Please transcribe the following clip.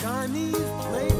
Chinese place.